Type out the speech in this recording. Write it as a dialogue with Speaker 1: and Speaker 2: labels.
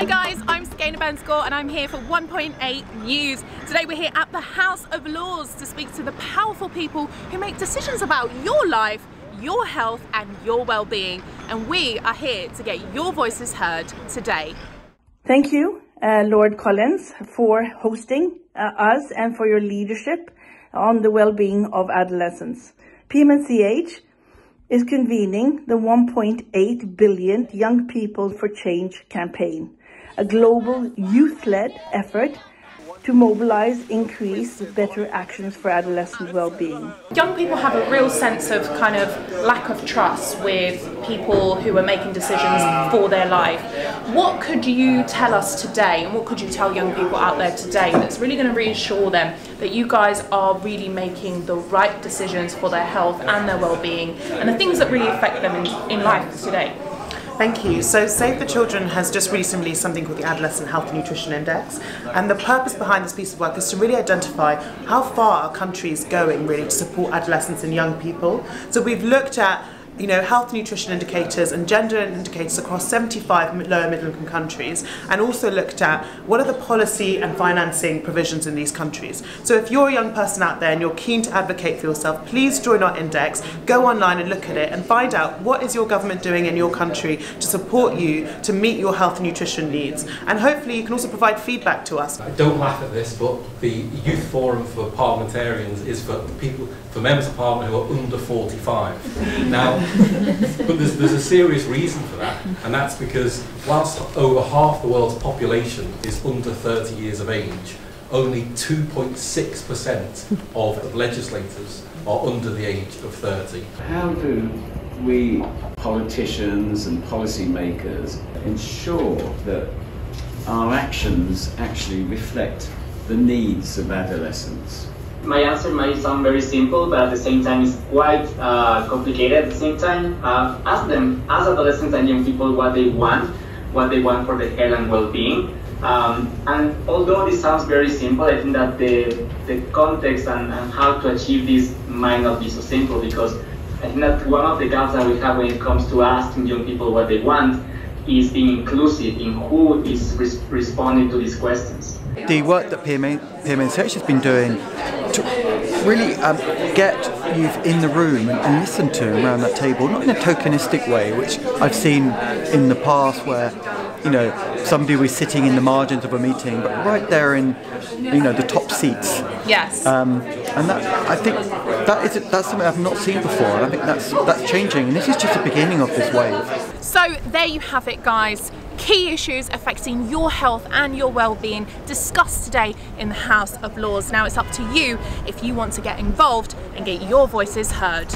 Speaker 1: Hi guys, I'm Skaina Benscore and I'm here for 1.8 News. Today we're here at the House of Lords to speak to the powerful people who make decisions about your life, your health and your well-being. And we are here to get your voices heard today.
Speaker 2: Thank you, uh, Lord Collins, for hosting uh, us and for your leadership on the well-being of adolescents. PMNCH is convening the 1.8 billion Young People for Change campaign, a global youth-led effort to mobilize, increase better actions for adolescent well-being.
Speaker 1: Young people have a real sense of kind of lack of trust with people who are making decisions for their life. What could you tell us today and what could you tell young people out there today that's really going to reassure them that you guys are really making the right decisions for their health and their well-being and the things that really affect them in, in life today?
Speaker 3: Thank you. So Save the Children has just recently something called the Adolescent Health and Nutrition Index. And the purpose behind this piece of work is to really identify how far our country is going really to support adolescents and young people. So we've looked at you know, health nutrition indicators and gender indicators across 75 lower middle income countries and also looked at what are the policy and financing provisions in these countries. So if you're a young person out there and you're keen to advocate for yourself, please join our index, go online and look at it and find out what is your government doing in your country to support you to meet your health and nutrition needs. And hopefully you can also provide feedback to us.
Speaker 4: Don't laugh at this, but the Youth Forum for Parliamentarians is for people, for members of Parliament who are under 45. Now, but there's, there's a serious reason for that, and that's because whilst over half the world's population is under 30 years of age, only 2.6% of legislators are under the age of 30.
Speaker 5: How do we politicians and policymakers ensure that our actions actually reflect the needs of adolescents?
Speaker 6: My answer might sound very simple, but at the same time it's quite uh, complicated. At the same time, uh, ask them, ask adolescents and young people what they want, what they want for their health and well-being. Um, and although this sounds very simple, I think that the, the context and, and how to achieve this might not be so simple because I think that one of the gaps that we have when it comes to asking young people what they want is being inclusive in who is res responding to these questions.
Speaker 7: The work that PMA, PMNCH has been doing to really um, get you in the room and, and, listen to around that table, not in a tokenistic way, which I've seen in the past where, you know, somebody was sitting in the margins of a meeting, but right there in, you know, the top seats.
Speaker 1: Yes.
Speaker 7: Um, and that, I think that is that's something I've not seen before, and I think that's that's changing, and this is just the beginning of this wave.
Speaker 1: So there you have it, guys key issues affecting your health and your well-being discussed today in the House of Lords. Now it's up to you if you want to get involved and get your voices heard.